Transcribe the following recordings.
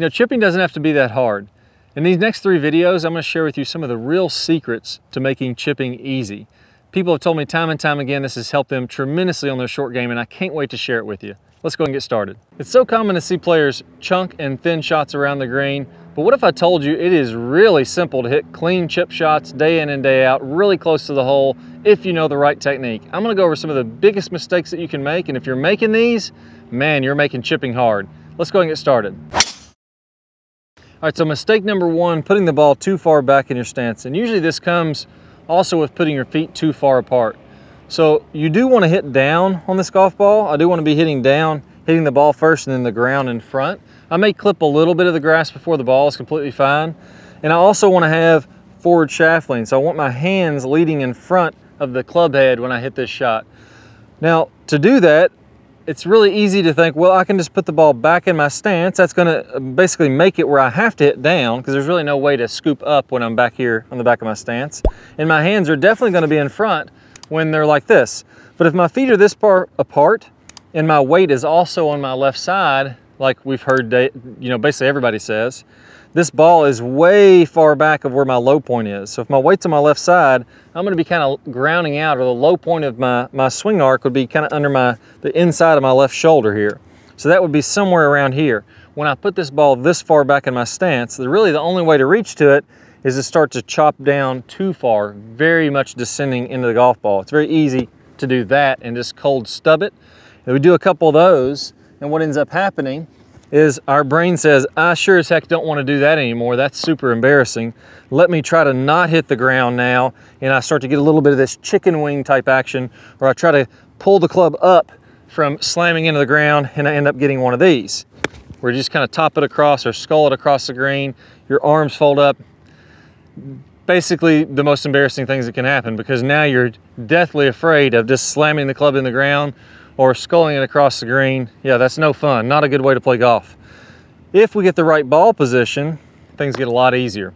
You know, chipping doesn't have to be that hard. In these next three videos, I'm gonna share with you some of the real secrets to making chipping easy. People have told me time and time again this has helped them tremendously on their short game and I can't wait to share it with you. Let's go and get started. It's so common to see players chunk and thin shots around the green, but what if I told you it is really simple to hit clean chip shots day in and day out, really close to the hole, if you know the right technique. I'm gonna go over some of the biggest mistakes that you can make, and if you're making these, man, you're making chipping hard. Let's go and get started. All right, so mistake number one, putting the ball too far back in your stance. And usually this comes also with putting your feet too far apart. So you do want to hit down on this golf ball. I do want to be hitting down, hitting the ball first and then the ground in front. I may clip a little bit of the grass before the ball is completely fine. And I also want to have forward shaft lean. So I want my hands leading in front of the club head when I hit this shot. Now, to do that, it's really easy to think, well, I can just put the ball back in my stance. That's gonna uh, basically make it where I have to hit down because there's really no way to scoop up when I'm back here on the back of my stance. And my hands are definitely gonna be in front when they're like this. But if my feet are this far apart and my weight is also on my left side, like we've heard, you know, basically everybody says, this ball is way far back of where my low point is. So if my weight's on my left side, I'm gonna be kind of grounding out or the low point of my, my swing arc would be kind of under my, the inside of my left shoulder here. So that would be somewhere around here. When I put this ball this far back in my stance, the, really the only way to reach to it is to start to chop down too far, very much descending into the golf ball. It's very easy to do that and just cold stub it. And we do a couple of those, and what ends up happening is our brain says, I sure as heck don't want to do that anymore. That's super embarrassing. Let me try to not hit the ground now. And I start to get a little bit of this chicken wing type action, or I try to pull the club up from slamming into the ground and I end up getting one of these. Where you just kind of top it across or skull it across the green, your arms fold up. Basically the most embarrassing things that can happen because now you're deathly afraid of just slamming the club in the ground or skulling it across the green, yeah, that's no fun. Not a good way to play golf. If we get the right ball position, things get a lot easier.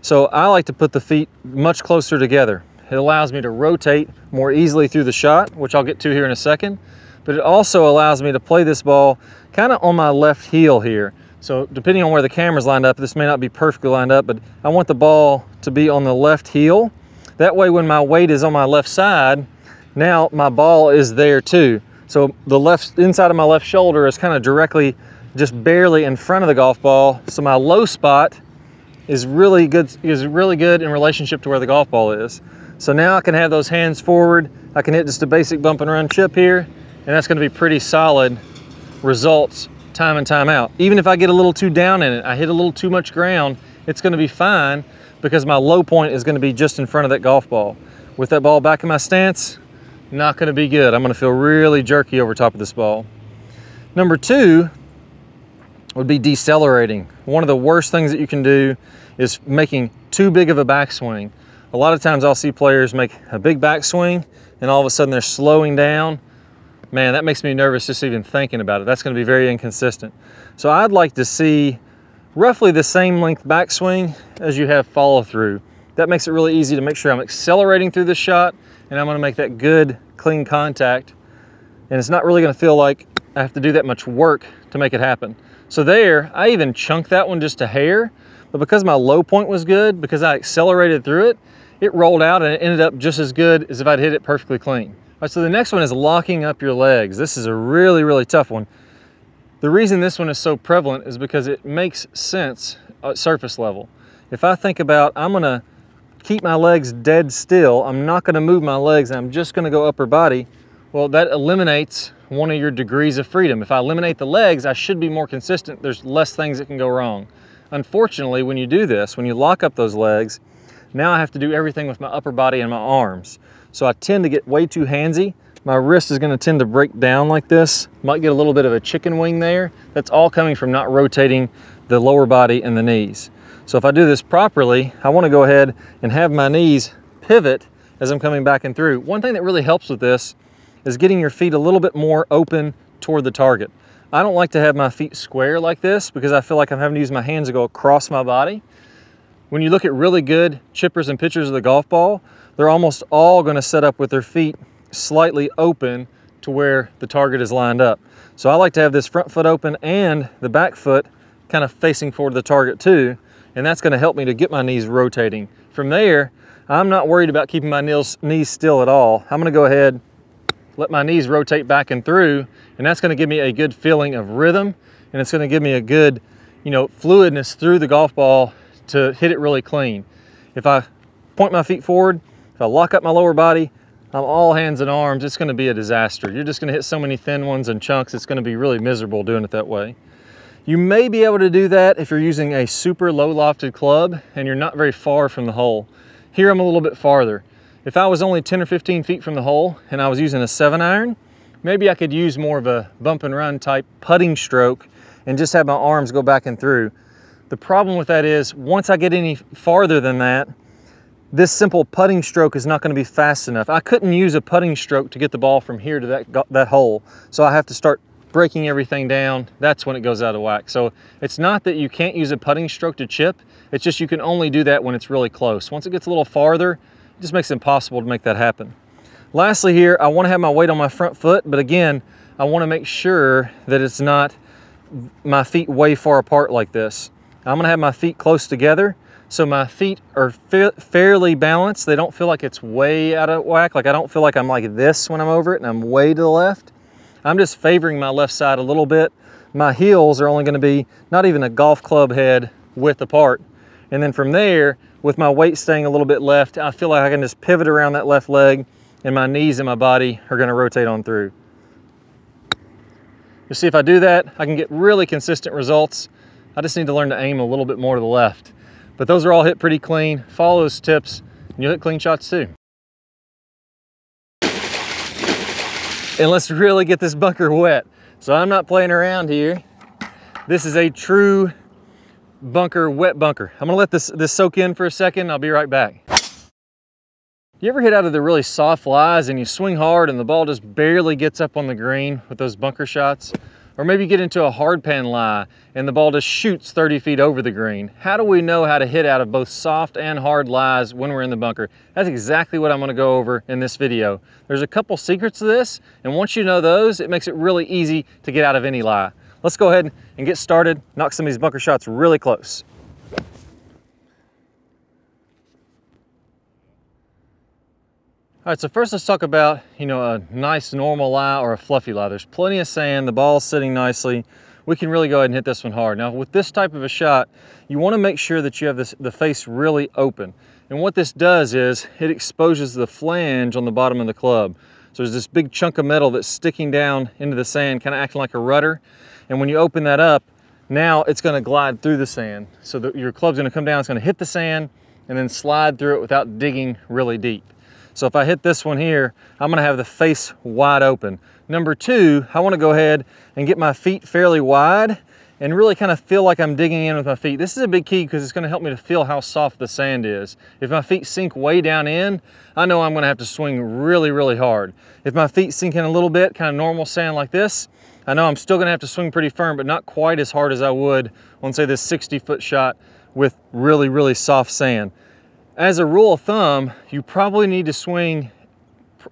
So I like to put the feet much closer together. It allows me to rotate more easily through the shot, which I'll get to here in a second, but it also allows me to play this ball kind of on my left heel here. So depending on where the camera's lined up, this may not be perfectly lined up, but I want the ball to be on the left heel. That way when my weight is on my left side, now my ball is there too. So the left inside of my left shoulder is kind of directly, just barely in front of the golf ball. So my low spot is really good, is really good in relationship to where the golf ball is. So now I can have those hands forward. I can hit just a basic bump and run chip here, and that's gonna be pretty solid results time and time out. Even if I get a little too down in it, I hit a little too much ground, it's gonna be fine because my low point is gonna be just in front of that golf ball. With that ball back in my stance, not gonna be good. I'm gonna feel really jerky over top of this ball. Number two would be decelerating. One of the worst things that you can do is making too big of a backswing. A lot of times I'll see players make a big backswing and all of a sudden they're slowing down. Man, that makes me nervous just even thinking about it. That's gonna be very inconsistent. So I'd like to see roughly the same length backswing as you have follow through. That makes it really easy to make sure I'm accelerating through the shot and I'm gonna make that good, clean contact. And it's not really gonna feel like I have to do that much work to make it happen. So there, I even chunked that one just a hair, but because my low point was good, because I accelerated through it, it rolled out and it ended up just as good as if I'd hit it perfectly clean. All right, so the next one is locking up your legs. This is a really, really tough one. The reason this one is so prevalent is because it makes sense at surface level. If I think about, I'm gonna keep my legs dead still. I'm not gonna move my legs. I'm just gonna go upper body. Well, that eliminates one of your degrees of freedom. If I eliminate the legs, I should be more consistent. There's less things that can go wrong. Unfortunately, when you do this, when you lock up those legs, now I have to do everything with my upper body and my arms. So I tend to get way too handsy. My wrist is gonna tend to break down like this. Might get a little bit of a chicken wing there. That's all coming from not rotating the lower body and the knees. So if I do this properly, I wanna go ahead and have my knees pivot as I'm coming back and through. One thing that really helps with this is getting your feet a little bit more open toward the target. I don't like to have my feet square like this because I feel like I'm having to use my hands to go across my body. When you look at really good chippers and pitchers of the golf ball, they're almost all gonna set up with their feet slightly open to where the target is lined up. So I like to have this front foot open and the back foot kind of facing forward to the target too. And that's gonna help me to get my knees rotating. From there, I'm not worried about keeping my knees, still at all. I'm gonna go ahead, let my knees rotate back and through, and that's gonna give me a good feeling of rhythm, and it's gonna give me a good, you know, fluidness through the golf ball to hit it really clean. If I point my feet forward, if I lock up my lower body, I'm all hands and arms, it's gonna be a disaster. You're just gonna hit so many thin ones and chunks, it's gonna be really miserable doing it that way. You may be able to do that if you're using a super low lofted club and you're not very far from the hole. Here I'm a little bit farther. If I was only 10 or 15 feet from the hole and I was using a seven iron, maybe I could use more of a bump and run type putting stroke and just have my arms go back and through. The problem with that is once I get any farther than that, this simple putting stroke is not going to be fast enough. I couldn't use a putting stroke to get the ball from here to that, that hole. So I have to start breaking everything down. That's when it goes out of whack. So it's not that you can't use a putting stroke to chip. It's just you can only do that when it's really close. Once it gets a little farther, it just makes it impossible to make that happen. Lastly here, I want to have my weight on my front foot, but again, I want to make sure that it's not my feet way far apart like this. I'm going to have my feet close together so my feet are fa fairly balanced. They don't feel like it's way out of whack. Like I don't feel like I'm like this when I'm over it and I'm way to the left. I'm just favoring my left side a little bit. My heels are only gonna be not even a golf club head width apart. And then from there, with my weight staying a little bit left, I feel like I can just pivot around that left leg and my knees and my body are gonna rotate on through. You see if I do that, I can get really consistent results. I just need to learn to aim a little bit more to the left. But those are all hit pretty clean. Follow those tips and you'll hit clean shots too. And let's really get this bunker wet. So I'm not playing around here. This is a true bunker, wet bunker. I'm gonna let this, this soak in for a second. I'll be right back. You ever hit out of the really soft lies and you swing hard and the ball just barely gets up on the green with those bunker shots? Or maybe get into a hard pan lie and the ball just shoots 30 feet over the green. How do we know how to hit out of both soft and hard lies when we're in the bunker? That's exactly what I'm gonna go over in this video. There's a couple secrets to this, and once you know those, it makes it really easy to get out of any lie. Let's go ahead and get started, knock some of these bunker shots really close. All right, so first let's talk about, you know, a nice normal lie or a fluffy lie. There's plenty of sand, the ball's sitting nicely. We can really go ahead and hit this one hard. Now with this type of a shot, you wanna make sure that you have this, the face really open. And what this does is it exposes the flange on the bottom of the club. So there's this big chunk of metal that's sticking down into the sand, kind of acting like a rudder. And when you open that up, now it's gonna glide through the sand. So the, your club's gonna come down, it's gonna hit the sand, and then slide through it without digging really deep. So if I hit this one here, I'm gonna have the face wide open. Number two, I wanna go ahead and get my feet fairly wide and really kind of feel like I'm digging in with my feet. This is a big key because it's gonna help me to feel how soft the sand is. If my feet sink way down in, I know I'm gonna have to swing really, really hard. If my feet sink in a little bit, kind of normal sand like this, I know I'm still gonna have to swing pretty firm, but not quite as hard as I would on say this 60 foot shot with really, really soft sand. As a rule of thumb, you probably need to swing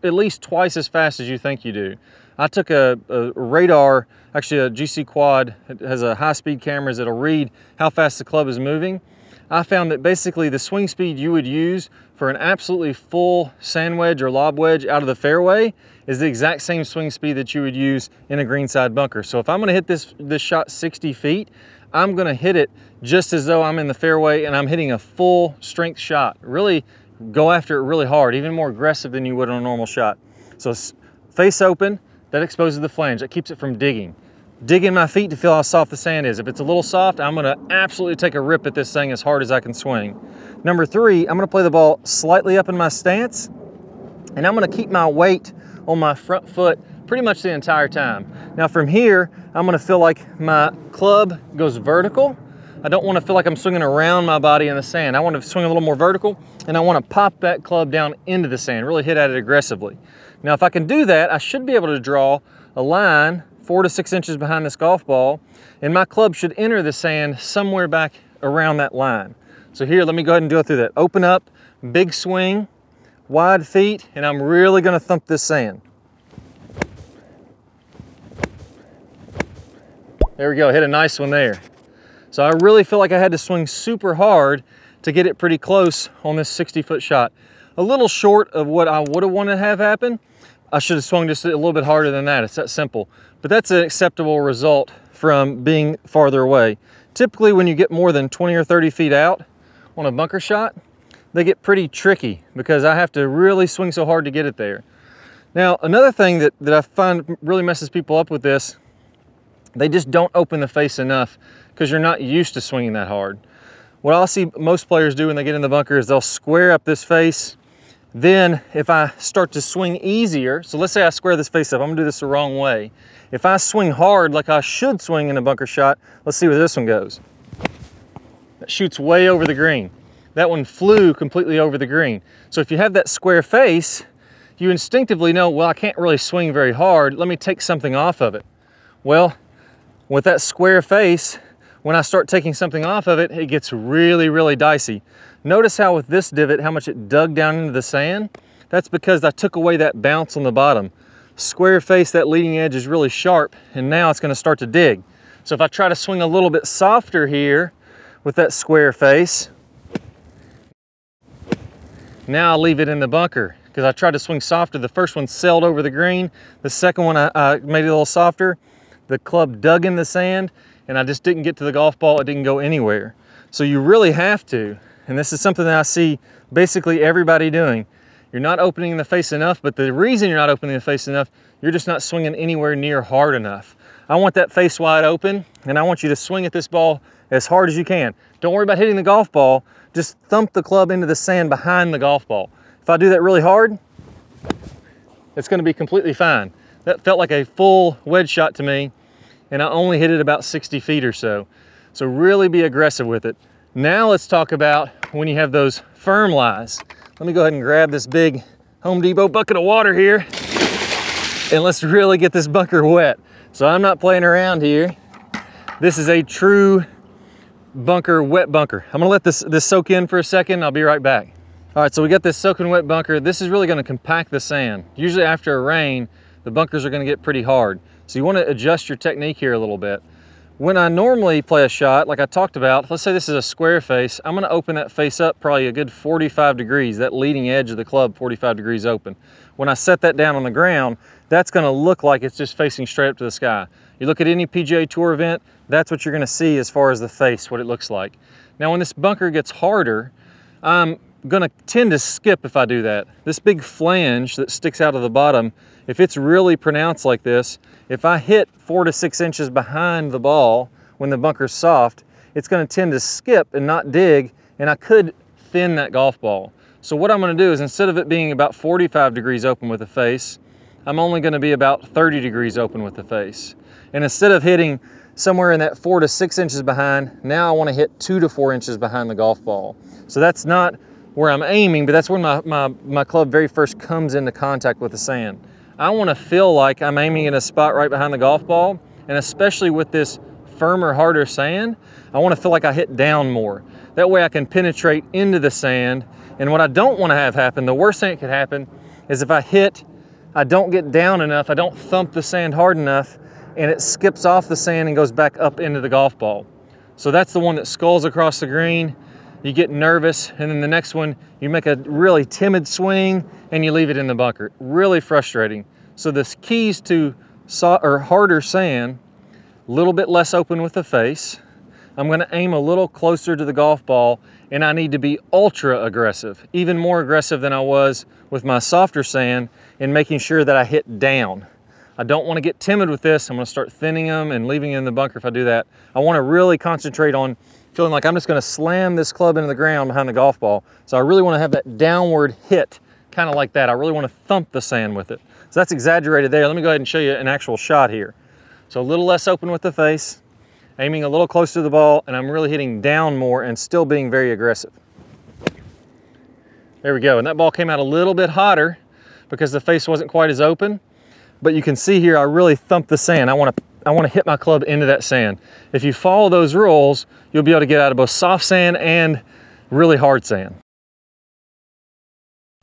at least twice as fast as you think you do. I took a, a radar, actually a GC Quad, it has a high speed cameras that'll read how fast the club is moving. I found that basically the swing speed you would use for an absolutely full sand wedge or lob wedge out of the fairway is the exact same swing speed that you would use in a greenside bunker. So if I'm gonna hit this, this shot 60 feet, I'm gonna hit it just as though I'm in the fairway and I'm hitting a full strength shot. Really go after it really hard, even more aggressive than you would on a normal shot. So face open, that exposes the flange, that keeps it from digging. Digging my feet to feel how soft the sand is. If it's a little soft, I'm gonna absolutely take a rip at this thing as hard as I can swing. Number three, I'm gonna play the ball slightly up in my stance, and I'm gonna keep my weight on my front foot pretty much the entire time. Now from here, I'm gonna feel like my club goes vertical. I don't wanna feel like I'm swinging around my body in the sand. I wanna swing a little more vertical and I wanna pop that club down into the sand, really hit at it aggressively. Now if I can do that, I should be able to draw a line four to six inches behind this golf ball and my club should enter the sand somewhere back around that line. So here, let me go ahead and do it through that. Open up, big swing, wide feet, and I'm really gonna thump this sand. There we go, hit a nice one there. So I really feel like I had to swing super hard to get it pretty close on this 60 foot shot. A little short of what I would have wanted to have happen. I should have swung just a little bit harder than that. It's that simple. But that's an acceptable result from being farther away. Typically when you get more than 20 or 30 feet out on a bunker shot, they get pretty tricky because I have to really swing so hard to get it there. Now, another thing that, that I find really messes people up with this, they just don't open the face enough because you're not used to swinging that hard. What I'll see most players do when they get in the bunker is they'll square up this face. Then if I start to swing easier, so let's say I square this face up, I'm gonna do this the wrong way. If I swing hard like I should swing in a bunker shot, let's see where this one goes. That shoots way over the green. That one flew completely over the green. So if you have that square face, you instinctively know, well, I can't really swing very hard. Let me take something off of it. Well, with that square face, when I start taking something off of it, it gets really, really dicey. Notice how with this divot, how much it dug down into the sand? That's because I took away that bounce on the bottom. Square face, that leading edge is really sharp, and now it's gonna start to dig. So if I try to swing a little bit softer here with that square face, now I'll leave it in the bunker because I tried to swing softer. The first one sailed over the green. The second one I, I made it a little softer. The club dug in the sand and I just didn't get to the golf ball. It didn't go anywhere. So you really have to, and this is something that I see basically everybody doing. You're not opening the face enough, but the reason you're not opening the face enough, you're just not swinging anywhere near hard enough. I want that face wide open, and I want you to swing at this ball as hard as you can. Don't worry about hitting the golf ball, just thump the club into the sand behind the golf ball. If I do that really hard, it's gonna be completely fine. That felt like a full wedge shot to me, and I only hit it about 60 feet or so. So really be aggressive with it. Now let's talk about when you have those firm lies. Let me go ahead and grab this big Home Depot bucket of water here and let's really get this bunker wet. So I'm not playing around here. This is a true bunker, wet bunker. I'm gonna let this, this soak in for a second. I'll be right back. All right, so we got this soaking wet bunker. This is really gonna compact the sand. Usually after a rain, the bunkers are gonna get pretty hard. So you wanna adjust your technique here a little bit. When I normally play a shot, like I talked about, let's say this is a square face, I'm gonna open that face up probably a good 45 degrees, that leading edge of the club 45 degrees open. When I set that down on the ground, that's gonna look like it's just facing straight up to the sky. You look at any PGA Tour event, that's what you're gonna see as far as the face, what it looks like. Now when this bunker gets harder, I'm gonna tend to skip if I do that. This big flange that sticks out of the bottom, if it's really pronounced like this, if I hit four to six inches behind the ball when the bunker's soft, it's gonna tend to skip and not dig, and I could thin that golf ball. So what I'm gonna do is instead of it being about 45 degrees open with the face, I'm only gonna be about 30 degrees open with the face. And instead of hitting somewhere in that four to six inches behind, now I wanna hit two to four inches behind the golf ball. So that's not where I'm aiming, but that's when my, my, my club very first comes into contact with the sand. I wanna feel like I'm aiming in a spot right behind the golf ball, and especially with this firmer, harder sand, I wanna feel like I hit down more. That way I can penetrate into the sand, and what I don't wanna have happen, the worst thing that could happen, is if I hit, I don't get down enough, I don't thump the sand hard enough, and it skips off the sand and goes back up into the golf ball. So that's the one that skulls across the green, you get nervous, and then the next one, you make a really timid swing and you leave it in the bunker. Really frustrating. So the keys to or harder sand, a little bit less open with the face. I'm gonna aim a little closer to the golf ball and I need to be ultra aggressive, even more aggressive than I was with my softer sand in making sure that I hit down. I don't wanna get timid with this. I'm gonna start thinning them and leaving it in the bunker if I do that. I wanna really concentrate on feeling like I'm just gonna slam this club into the ground behind the golf ball. So I really wanna have that downward hit, kind of like that. I really wanna thump the sand with it. So that's exaggerated there. Let me go ahead and show you an actual shot here. So a little less open with the face, aiming a little closer to the ball, and I'm really hitting down more and still being very aggressive. There we go, and that ball came out a little bit hotter because the face wasn't quite as open, but you can see here I really thumped the sand. I wanna I want to hit my club into that sand. If you follow those rules, you'll be able to get out of both soft sand and really hard sand.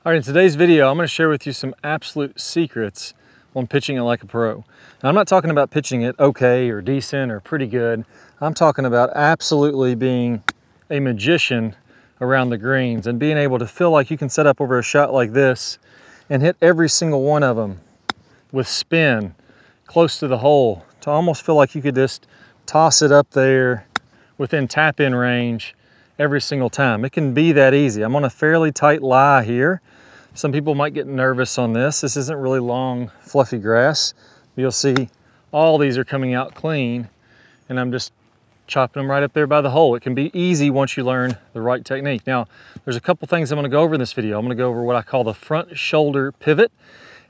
All right, in today's video, I'm going to share with you some absolute secrets on pitching it like a pro. Now, I'm not talking about pitching it okay or decent or pretty good. I'm talking about absolutely being a magician around the greens and being able to feel like you can set up over a shot like this and hit every single one of them with spin close to the hole to almost feel like you could just toss it up there within tap in range every single time. It can be that easy. I'm on a fairly tight lie here. Some people might get nervous on this. This isn't really long, fluffy grass. You'll see all these are coming out clean and I'm just chopping them right up there by the hole. It can be easy once you learn the right technique. Now, there's a couple things I'm gonna go over in this video. I'm gonna go over what I call the front shoulder pivot,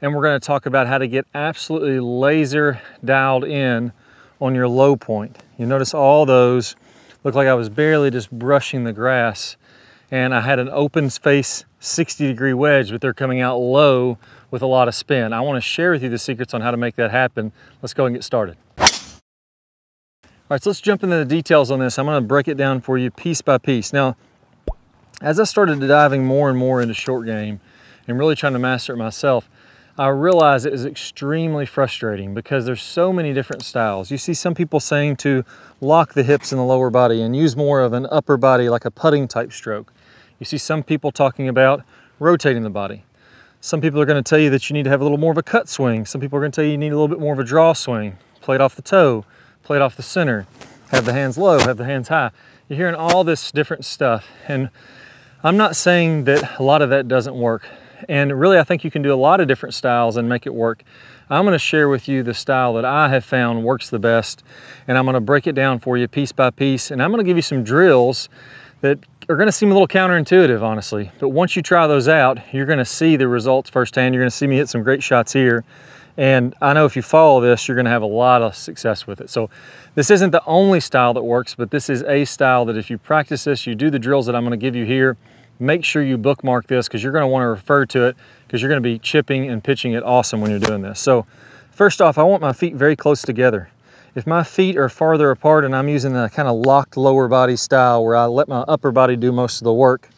and we're gonna talk about how to get absolutely laser dialed in on your low point. You notice all those look like I was barely just brushing the grass and I had an open space 60 degree wedge, but they're coming out low with a lot of spin. I wanna share with you the secrets on how to make that happen. Let's go and get started. All right, so let's jump into the details on this. I'm gonna break it down for you piece by piece. Now, as I started diving more and more into short game and really trying to master it myself, I realize it is extremely frustrating because there's so many different styles. You see some people saying to lock the hips in the lower body and use more of an upper body like a putting type stroke. You see some people talking about rotating the body. Some people are going to tell you that you need to have a little more of a cut swing. Some people are going to tell you you need a little bit more of a draw swing, play it off the toe, play it off the center, have the hands low, have the hands high. You're hearing all this different stuff. And I'm not saying that a lot of that doesn't work. And really, I think you can do a lot of different styles and make it work. I'm gonna share with you the style that I have found works the best. And I'm gonna break it down for you piece by piece. And I'm gonna give you some drills that are gonna seem a little counterintuitive, honestly. But once you try those out, you're gonna see the results firsthand. You're gonna see me hit some great shots here. And I know if you follow this, you're gonna have a lot of success with it. So this isn't the only style that works, but this is a style that if you practice this, you do the drills that I'm gonna give you here, make sure you bookmark this because you're gonna want to refer to it because you're gonna be chipping and pitching it awesome when you're doing this. So first off, I want my feet very close together. If my feet are farther apart and I'm using the kind of locked lower body style where I let my upper body do most of the work,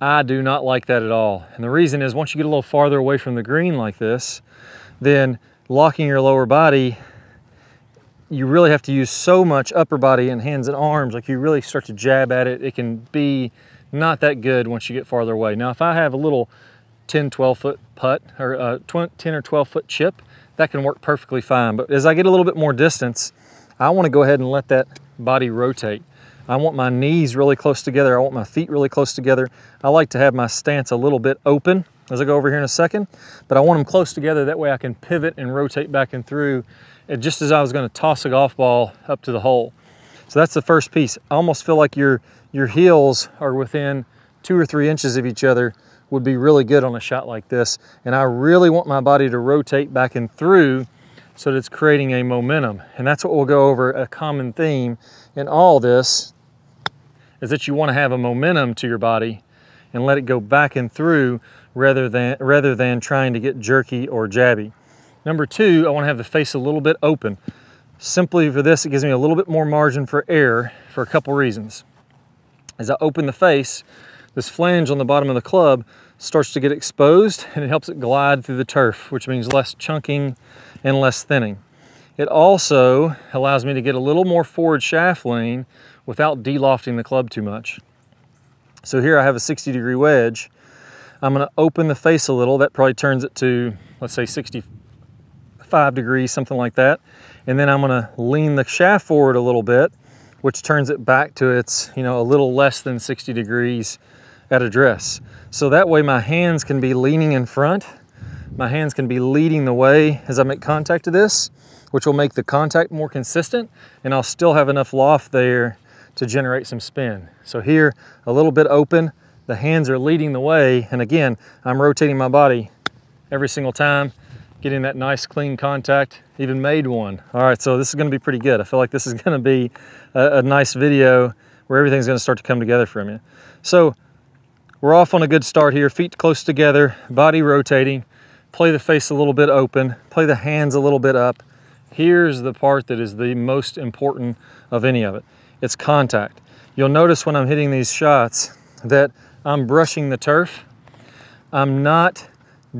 I do not like that at all. And the reason is once you get a little farther away from the green like this, then locking your lower body, you really have to use so much upper body and hands and arms. Like you really start to jab at it. It can be not that good once you get farther away. Now, if I have a little 10, 12 foot putt or uh, a 10 or 12 foot chip, that can work perfectly fine. But as I get a little bit more distance, I want to go ahead and let that body rotate. I want my knees really close together. I want my feet really close together. I like to have my stance a little bit open as I go over here in a second, but I want them close together. That way I can pivot and rotate back and through just as I was going to toss a golf ball up to the hole. So that's the first piece. I almost feel like your, your heels are within two or three inches of each other would be really good on a shot like this. And I really want my body to rotate back and through so that it's creating a momentum. And that's what we'll go over a common theme in all this is that you want to have a momentum to your body and let it go back and through rather than, rather than trying to get jerky or jabby. Number two, I want to have the face a little bit open. Simply for this, it gives me a little bit more margin for error for a couple reasons. As I open the face, this flange on the bottom of the club starts to get exposed and it helps it glide through the turf, which means less chunking and less thinning. It also allows me to get a little more forward shaft lean without delofting the club too much. So here I have a 60 degree wedge. I'm gonna open the face a little. That probably turns it to, let's say 65 degrees, something like that. And then I'm gonna lean the shaft forward a little bit, which turns it back to its, you know, a little less than 60 degrees at address. So that way my hands can be leaning in front. My hands can be leading the way as I make contact to this, which will make the contact more consistent and I'll still have enough loft there to generate some spin. So here, a little bit open, the hands are leading the way. And again, I'm rotating my body every single time, getting that nice clean contact, even made one. All right, so this is gonna be pretty good. I feel like this is gonna be a, a nice video where everything's gonna start to come together from you. So we're off on a good start here, feet close together, body rotating, play the face a little bit open, play the hands a little bit up. Here's the part that is the most important of any of it. It's contact. You'll notice when I'm hitting these shots that I'm brushing the turf. I'm not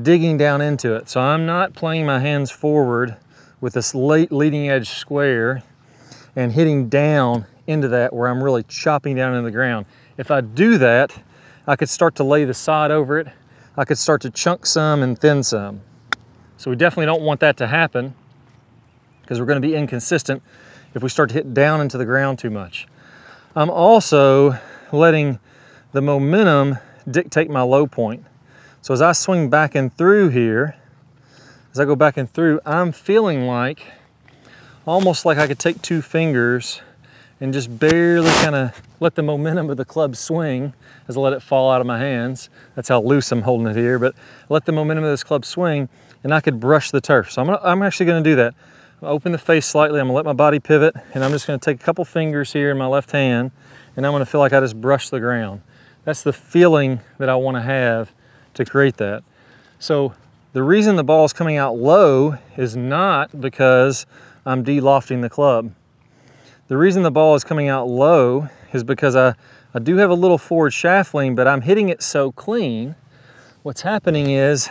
digging down into it. So I'm not playing my hands forward with this late leading edge square and hitting down into that where I'm really chopping down into the ground. If I do that, I could start to lay the sod over it. I could start to chunk some and thin some. So we definitely don't want that to happen because we're going to be inconsistent if we start to hit down into the ground too much. I'm also letting the momentum dictate my low point. So as I swing back and through here, as I go back and through, I'm feeling like, almost like I could take two fingers and just barely kind of let the momentum of the club swing as I let it fall out of my hands. That's how loose I'm holding it here, but let the momentum of this club swing and I could brush the turf. So I'm, gonna, I'm actually gonna do that. I open the face slightly, I'm gonna let my body pivot and I'm just gonna take a couple fingers here in my left hand and I'm gonna feel like I just brush the ground. That's the feeling that I wanna have to create that. So the reason the ball is coming out low is not because I'm de-lofting the club. The reason the ball is coming out low is because I, I do have a little forward shaft lean, but I'm hitting it so clean. What's happening is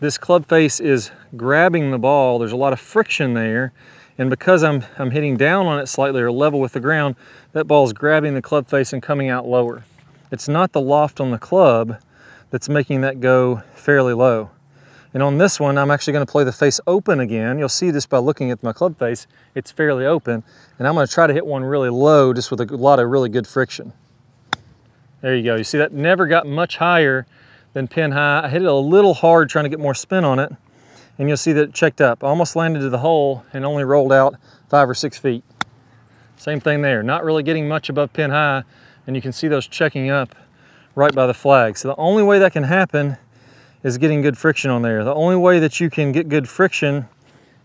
this club face is grabbing the ball. There's a lot of friction there. And because I'm, I'm hitting down on it slightly or level with the ground, that ball is grabbing the club face and coming out lower. It's not the loft on the club that's making that go fairly low. And on this one, I'm actually gonna play the face open again. You'll see this by looking at my club face. It's fairly open. And I'm gonna try to hit one really low just with a lot of really good friction. There you go. You see that never got much higher than pin high. I hit it a little hard trying to get more spin on it. And you'll see that it checked up. almost landed to the hole and only rolled out five or six feet. Same thing there. Not really getting much above pin high. And you can see those checking up right by the flag. So the only way that can happen is getting good friction on there. The only way that you can get good friction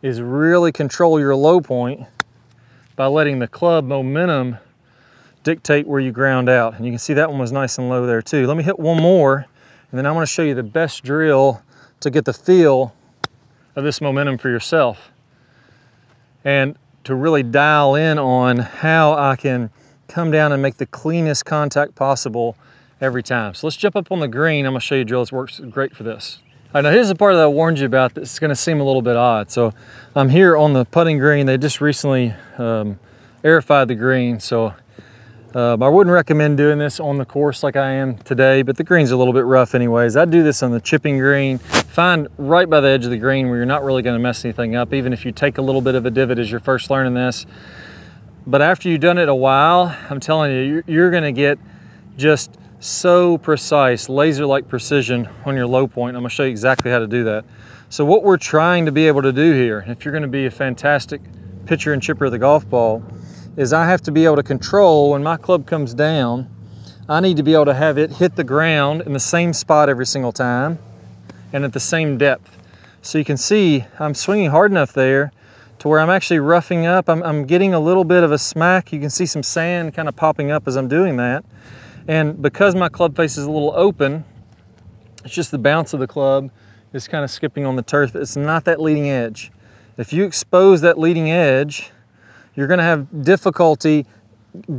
is really control your low point by letting the club momentum dictate where you ground out. And you can see that one was nice and low there too. Let me hit one more and then I'm gonna show you the best drill to get the feel of this momentum for yourself and to really dial in on how I can come down and make the cleanest contact possible every time. So let's jump up on the green. I'm gonna show you a drill that works great for this. All right, now here's the part that I warned you about that's gonna seem a little bit odd. So I'm here on the putting green. They just recently um, aerified the green. So um, I wouldn't recommend doing this on the course like I am today, but the green's a little bit rough anyways. I do this on the chipping green. Find right by the edge of the green where you're not really gonna mess anything up, even if you take a little bit of a divot as you're first learning this. But after you've done it a while, I'm telling you, you're gonna get just so precise, laser-like precision on your low point. I'm gonna show you exactly how to do that. So what we're trying to be able to do here, if you're gonna be a fantastic pitcher and chipper of the golf ball, is I have to be able to control when my club comes down, I need to be able to have it hit the ground in the same spot every single time and at the same depth. So you can see I'm swinging hard enough there to where I'm actually roughing up. I'm, I'm getting a little bit of a smack. You can see some sand kind of popping up as I'm doing that. And because my club face is a little open, it's just the bounce of the club is kind of skipping on the turf. It's not that leading edge. If you expose that leading edge, you're gonna have difficulty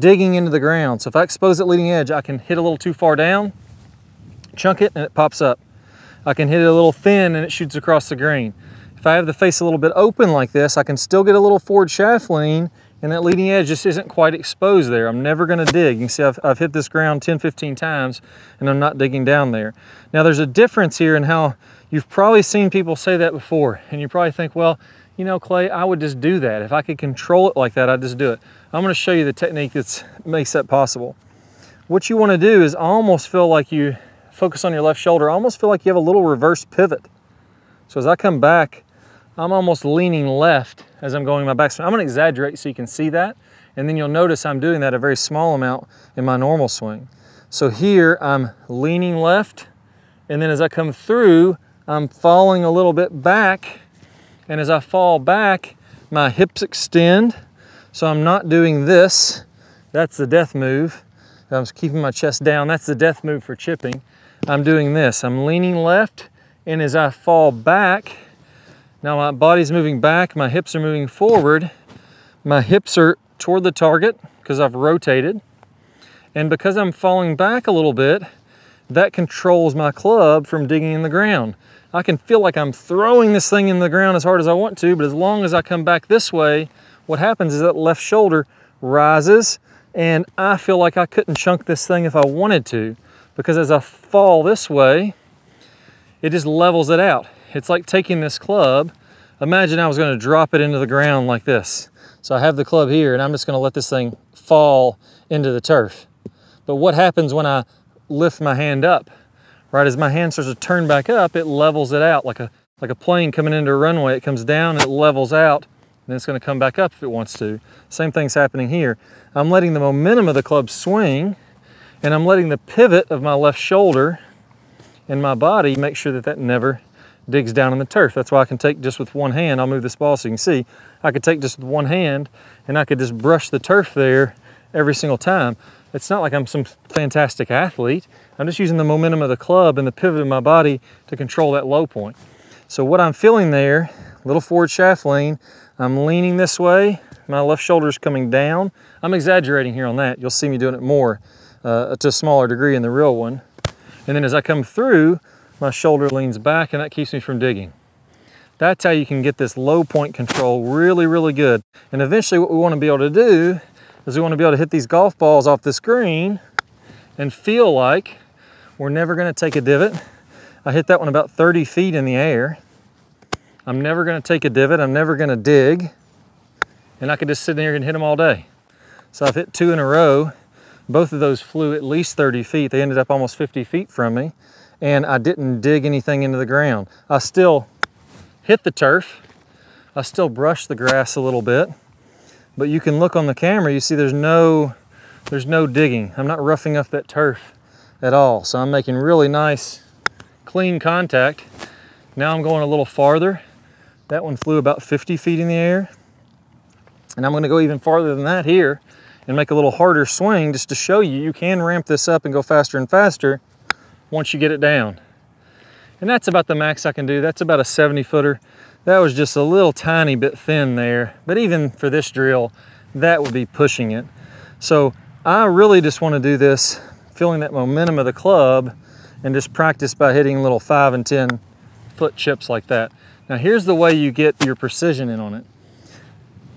digging into the ground. So if I expose that leading edge, I can hit a little too far down, chunk it, and it pops up. I can hit it a little thin and it shoots across the green. If I have the face a little bit open like this, I can still get a little forward shaft lean and that leading edge just isn't quite exposed there. I'm never gonna dig. You can see I've, I've hit this ground 10, 15 times and I'm not digging down there. Now there's a difference here in how you've probably seen people say that before and you probably think, well, you know, Clay, I would just do that. If I could control it like that, I'd just do it. I'm gonna show you the technique that makes that possible. What you wanna do is almost feel like you focus on your left shoulder, almost feel like you have a little reverse pivot. So as I come back, I'm almost leaning left as I'm going my backswing. I'm gonna exaggerate so you can see that. And then you'll notice I'm doing that a very small amount in my normal swing. So here I'm leaning left. And then as I come through, I'm falling a little bit back. And as I fall back, my hips extend. So I'm not doing this. That's the death move. I'm keeping my chest down. That's the death move for chipping. I'm doing this. I'm leaning left. And as I fall back, now my body's moving back, my hips are moving forward. My hips are toward the target because I've rotated. And because I'm falling back a little bit, that controls my club from digging in the ground. I can feel like I'm throwing this thing in the ground as hard as I want to, but as long as I come back this way, what happens is that left shoulder rises and I feel like I couldn't chunk this thing if I wanted to because as I fall this way, it just levels it out. It's like taking this club. Imagine I was gonna drop it into the ground like this. So I have the club here and I'm just gonna let this thing fall into the turf. But what happens when I lift my hand up? right as my hand starts to turn back up, it levels it out like a, like a plane coming into a runway. It comes down it levels out, and it's gonna come back up if it wants to. Same thing's happening here. I'm letting the momentum of the club swing, and I'm letting the pivot of my left shoulder and my body make sure that that never digs down in the turf. That's why I can take just with one hand, I'll move this ball so you can see, I could take just with one hand and I could just brush the turf there every single time. It's not like I'm some fantastic athlete. I'm just using the momentum of the club and the pivot of my body to control that low point. So what I'm feeling there, little forward shaft lean, I'm leaning this way, my left shoulder is coming down. I'm exaggerating here on that. You'll see me doing it more uh, to a smaller degree in the real one. And then as I come through, my shoulder leans back and that keeps me from digging. That's how you can get this low point control really, really good. And eventually what we want to be able to do is we want to be able to hit these golf balls off the green and feel like we're never going to take a divot. I hit that one about 30 feet in the air. I'm never going to take a divot. I'm never going to dig. And I could just sit in there and hit them all day. So I've hit two in a row. Both of those flew at least 30 feet. They ended up almost 50 feet from me. And I didn't dig anything into the ground. I still hit the turf. I still brushed the grass a little bit but you can look on the camera, you see there's no, there's no digging. I'm not roughing up that turf at all. So I'm making really nice, clean contact. Now I'm going a little farther. That one flew about 50 feet in the air. And I'm gonna go even farther than that here and make a little harder swing just to show you, you can ramp this up and go faster and faster once you get it down. And that's about the max I can do. That's about a 70 footer. That was just a little tiny bit thin there, but even for this drill, that would be pushing it. So I really just want to do this, feeling that momentum of the club and just practice by hitting little five and 10 foot chips like that. Now here's the way you get your precision in on it.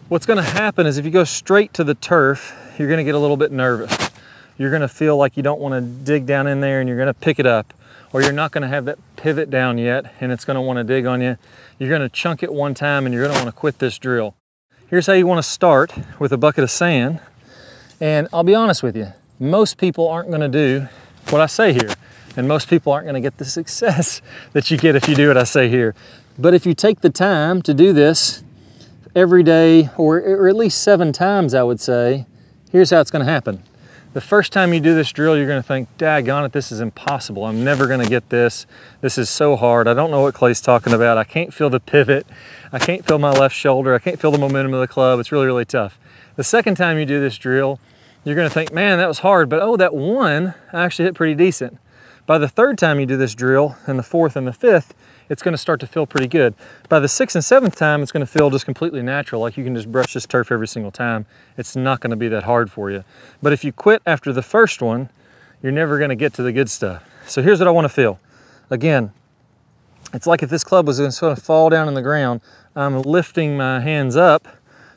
What's gonna happen is if you go straight to the turf, you're gonna get a little bit nervous. You're gonna feel like you don't wanna dig down in there and you're gonna pick it up or you're not gonna have that pivot down yet and it's gonna wanna dig on you. You're gonna chunk it one time and you're gonna wanna quit this drill. Here's how you wanna start with a bucket of sand. And I'll be honest with you, most people aren't gonna do what I say here. And most people aren't gonna get the success that you get if you do what I say here. But if you take the time to do this every day, or, or at least seven times, I would say, here's how it's gonna happen. The first time you do this drill, you're gonna think, daggone it, this is impossible. I'm never gonna get this. This is so hard. I don't know what Clay's talking about. I can't feel the pivot. I can't feel my left shoulder. I can't feel the momentum of the club. It's really, really tough. The second time you do this drill, you're gonna think, man, that was hard, but oh, that one I actually hit pretty decent. By the third time you do this drill, and the fourth and the fifth, it's gonna start to feel pretty good. By the sixth and seventh time, it's gonna feel just completely natural, like you can just brush this turf every single time. It's not gonna be that hard for you. But if you quit after the first one, you're never gonna get to the good stuff. So here's what I wanna feel. Again, it's like if this club was gonna fall down in the ground, I'm lifting my hands up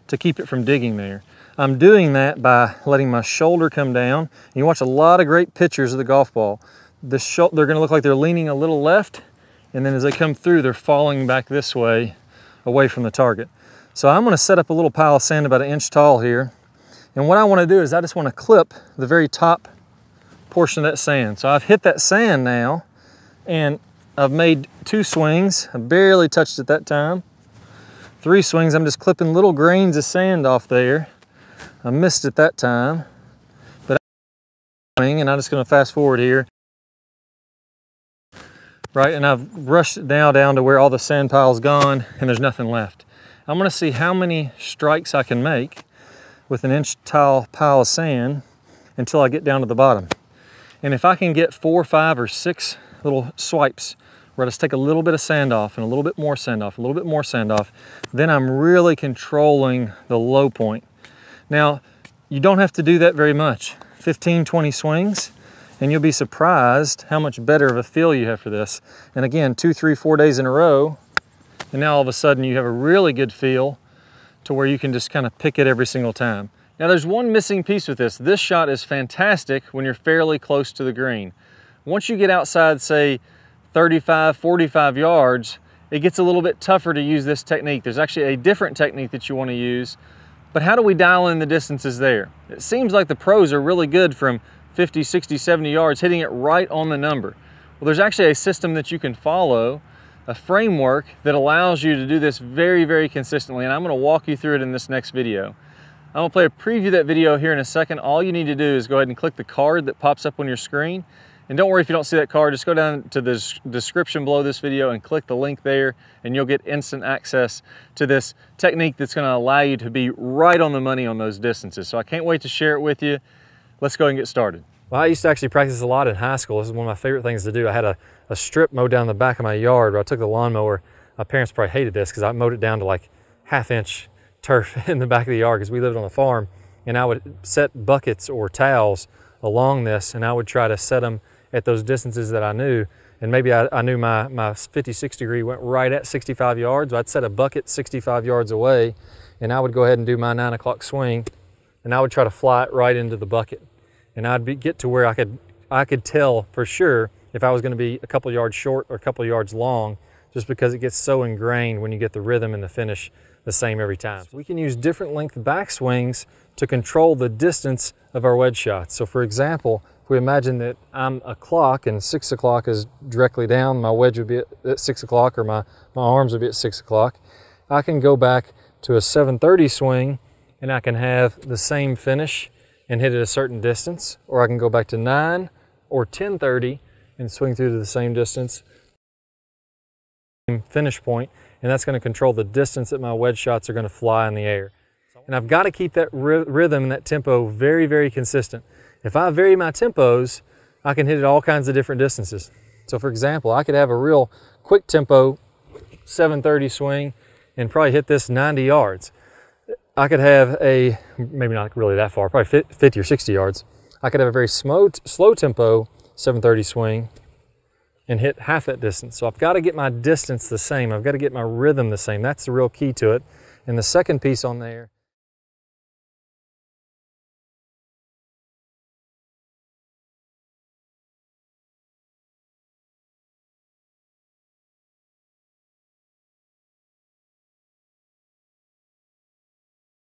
to keep it from digging there. I'm doing that by letting my shoulder come down. You watch a lot of great pictures of the golf ball. The they're gonna look like they're leaning a little left and then as they come through, they're falling back this way, away from the target. So I'm gonna set up a little pile of sand about an inch tall here. And what I wanna do is I just wanna clip the very top portion of that sand. So I've hit that sand now, and I've made two swings. I barely touched it that time. Three swings, I'm just clipping little grains of sand off there. I missed it that time. But I'm and I'm just gonna fast forward here right? And I've rushed it now down to where all the sand pile's gone and there's nothing left. I'm gonna see how many strikes I can make with an inch tall pile of sand until I get down to the bottom. And if I can get four, five, or six little swipes where I just take a little bit of sand off and a little bit more sand off, a little bit more sand off, then I'm really controlling the low point. Now, you don't have to do that very much. 15, 20 swings, and you'll be surprised how much better of a feel you have for this. And again, two, three, four days in a row, and now all of a sudden you have a really good feel to where you can just kind of pick it every single time. Now there's one missing piece with this. This shot is fantastic when you're fairly close to the green. Once you get outside, say 35, 45 yards, it gets a little bit tougher to use this technique. There's actually a different technique that you want to use, but how do we dial in the distances there? It seems like the pros are really good from 50, 60, 70 yards, hitting it right on the number. Well, there's actually a system that you can follow, a framework that allows you to do this very, very consistently, and I'm gonna walk you through it in this next video. I'm gonna play a preview of that video here in a second. All you need to do is go ahead and click the card that pops up on your screen. And don't worry if you don't see that card, just go down to the description below this video and click the link there and you'll get instant access to this technique that's gonna allow you to be right on the money on those distances. So I can't wait to share it with you. Let's go and get started. Well, I used to actually practice a lot in high school. This is one of my favorite things to do. I had a, a strip mowed down the back of my yard where I took the lawnmower. My parents probably hated this because I mowed it down to like half inch turf in the back of the yard because we lived on a farm. And I would set buckets or towels along this and I would try to set them at those distances that I knew. And maybe I, I knew my, my 56 degree went right at 65 yards. I'd set a bucket 65 yards away and I would go ahead and do my nine o'clock swing and I would try to fly it right into the bucket. And I'd be, get to where I could, I could tell for sure if I was gonna be a couple yards short or a couple yards long, just because it gets so ingrained when you get the rhythm and the finish the same every time. We can use different length backswings to control the distance of our wedge shots. So for example, if we imagine that I'm a clock and six o'clock is directly down, my wedge would be at, at six o'clock or my, my arms would be at six o'clock, I can go back to a 730 swing and I can have the same finish and hit it a certain distance, or I can go back to 9 or 1030 and swing through to the same distance, same finish point, and that's going to control the distance that my wedge shots are going to fly in the air. And I've got to keep that rhythm and that tempo very, very consistent. If I vary my tempos, I can hit it all kinds of different distances. So for example, I could have a real quick tempo 730 swing and probably hit this 90 yards. I could have a, maybe not really that far, probably 50 or 60 yards. I could have a very slow, slow tempo 730 swing and hit half that distance. So I've got to get my distance the same. I've got to get my rhythm the same. That's the real key to it. And the second piece on there